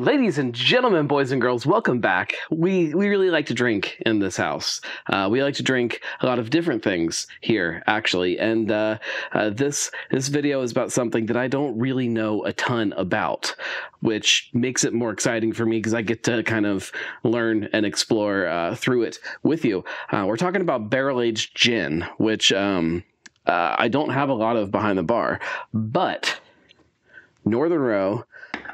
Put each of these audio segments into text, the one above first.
Ladies and gentlemen, boys and girls, welcome back. We we really like to drink in this house. Uh, we like to drink a lot of different things here, actually. And uh, uh, this this video is about something that I don't really know a ton about, which makes it more exciting for me because I get to kind of learn and explore uh, through it with you. Uh, we're talking about barrel aged gin, which um, uh, I don't have a lot of behind the bar, but Northern Row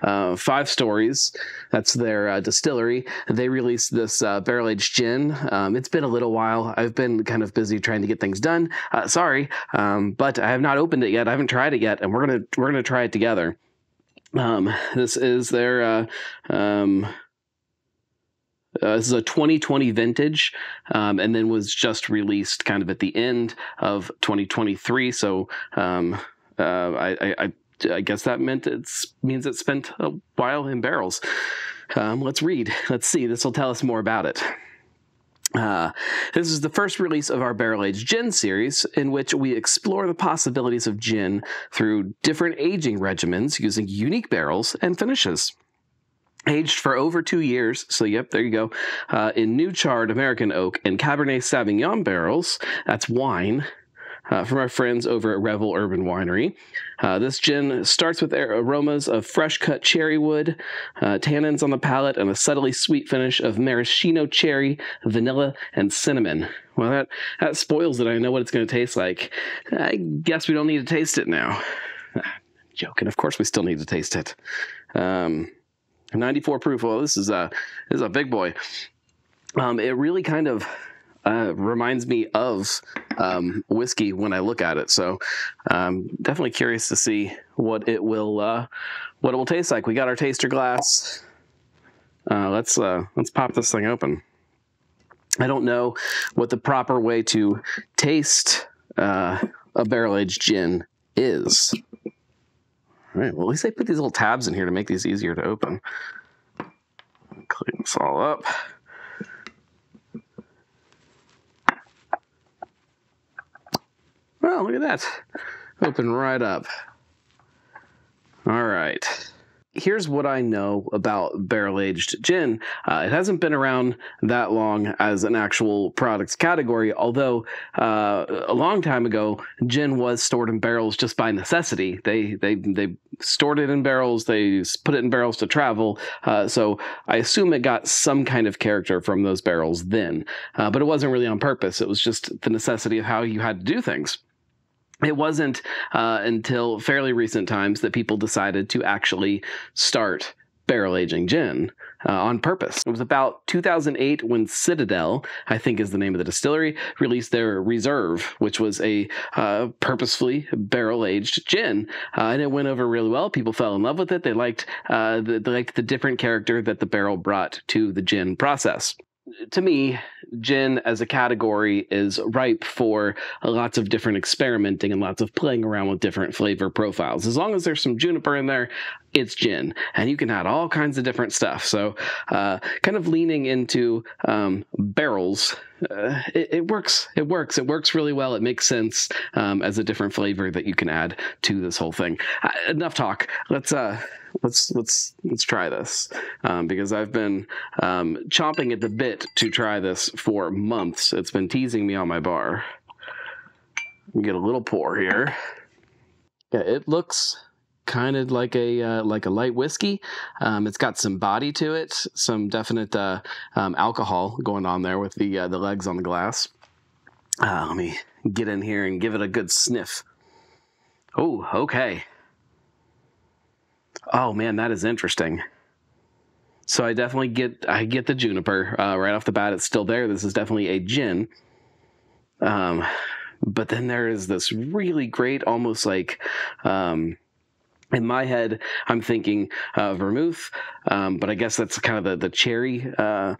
uh, Five Stories. That's their uh, distillery. They released this uh, barrel aged gin. Um, it's been a little while. I've been kind of busy trying to get things done. Uh, sorry, um, but I have not opened it yet. I haven't tried it yet, and we're gonna we're gonna try it together. Um, this is their. Uh, um, uh, this is a 2020 vintage, um, and then was just released kind of at the end of 2023. So um, uh, I, I, I guess that meant it means it spent a while in barrels. Um, let's read. Let's see. This will tell us more about it. Uh, this is the first release of our barrel aged gin series, in which we explore the possibilities of gin through different aging regimens using unique barrels and finishes. Aged for over two years, so yep, there you go, uh, in new charred American oak and Cabernet Sauvignon barrels, that's wine, uh, from our friends over at Revel Urban Winery. Uh, this gin starts with aromas of fresh cut cherry wood, uh, tannins on the palate, and a subtly sweet finish of maraschino cherry, vanilla, and cinnamon. Well, that, that spoils it. I know what it's going to taste like. I guess we don't need to taste it now. Joking. Of course, we still need to taste it. Um, 94 proof. Well, this is a this is a big boy. Um, it really kind of uh, reminds me of um, whiskey when I look at it. So um, definitely curious to see what it will uh, what it will taste like. We got our taster glass. Uh, let's uh, let's pop this thing open. I don't know what the proper way to taste uh, a barrel aged gin is. All right. Well, at least they put these little tabs in here to make these easier to open. Clean this all up. Well, look at that. Open right up. All right. Here's what I know about barrel aged gin. Uh, it hasn't been around that long as an actual products category, although uh, a long time ago, gin was stored in barrels just by necessity. They they they stored it in barrels. They put it in barrels to travel. Uh, so I assume it got some kind of character from those barrels then, uh, but it wasn't really on purpose. It was just the necessity of how you had to do things it wasn't uh, until fairly recent times that people decided to actually start barrel aging gin uh, on purpose. It was about 2008 when Citadelle, I think is the name of the distillery, released their Reserve, which was a uh, purposefully barrel aged gin, uh, and it went over really well. People fell in love with it. They liked uh, the, they liked the different character that the barrel brought to the gin process to me, gin as a category is ripe for lots of different experimenting and lots of playing around with different flavor profiles. As long as there's some juniper in there, it's gin, and you can add all kinds of different stuff. So, uh, kind of leaning into um, barrels, uh, it, it, works. It works. It works really well. It makes sense um, as a different flavor that you can add to this whole thing. Uh, enough talk. Let's uh, let's let's let's try this um, because I've been um, chomping at the bit to try this for months. It's been teasing me on my bar. Get a little pour here. Yeah, it looks kind of like a uh, like a light whiskey. Um, it's got some body to it, some definite uh, um, alcohol going on there with the uh, the legs on the glass. Uh, let me get in here and give it a good sniff. Oh, okay. Oh man, that is interesting. So I definitely get I get the juniper uh, right off the bat. It's still there. This is definitely a gin. Um, but then there is this really great, almost like um, in my head, I'm thinking uh, vermouth, um, but I guess that's kind of the the cherry uh,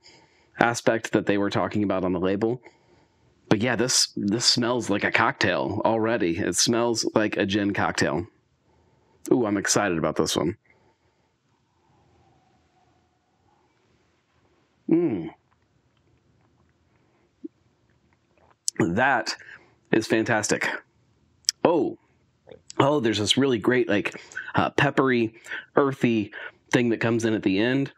aspect that they were talking about on the label. But yeah, this this smells like a cocktail already. It smells like a gin cocktail. Ooh, I'm excited about this one. Mmm. That is fantastic. Oh, oh, there's this really great, like, uh, peppery, earthy thing that comes in at the end.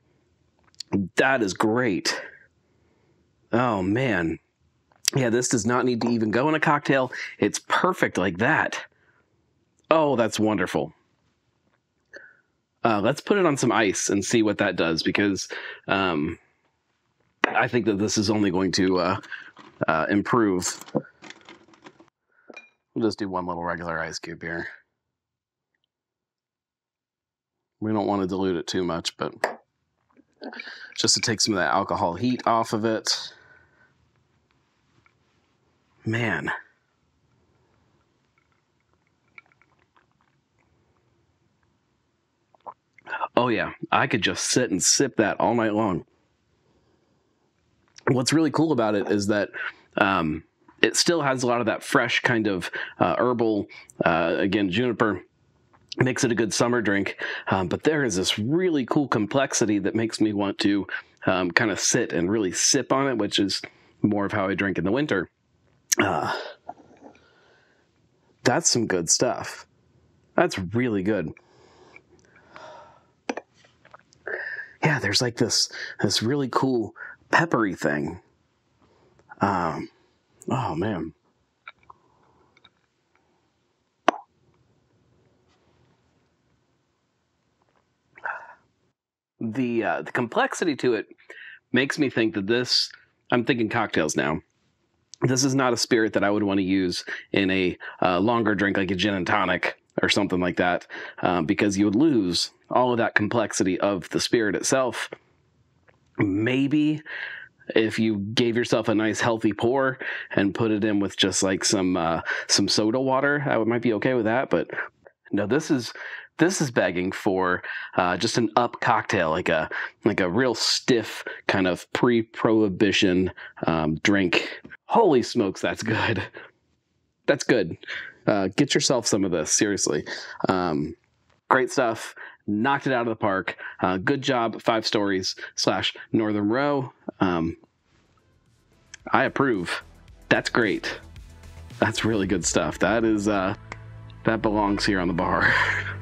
That is great. Oh man. Yeah, this does not need to even go in a cocktail. It's perfect like that. Oh, that's wonderful. Uh, let's put it on some ice and see what that does because um, I think that this is only going to uh, uh, improve. We'll just do one little regular ice cube here. We don't want to dilute it too much, but just to take some of that alcohol heat off of it. Man. Oh, yeah. I could just sit and sip that all night long. What's really cool about it is that um, it still has a lot of that fresh kind of uh, herbal, uh, again, juniper makes it a good summer drink. Um, but there is this really cool complexity that makes me want to um, kind of sit and really sip on it, which is more of how I drink in the winter. Uh, that's some good stuff. That's really good. Yeah, there's like this this really cool peppery thing. Um, oh man. The uh, the complexity to it makes me think that this. I'm thinking cocktails now. This is not a spirit that I would want to use in a uh, longer drink like a gin and tonic or something like that, um, because you would lose all of that complexity of the spirit itself. Maybe if you gave yourself a nice healthy pour and put it in with just like some uh, some soda water, I would, might be okay with that. But no, this is this is begging for uh, just an up cocktail, like a like a real stiff kind of pre-prohibition um, drink. Holy smokes, that's good. That's good. Uh, get yourself some of this. Seriously, um, great stuff. Knocked it out of the park. Uh, good job. Five stories slash Northern Row. Um, I approve. That's great. That's really good stuff. That is uh, that belongs here on the bar.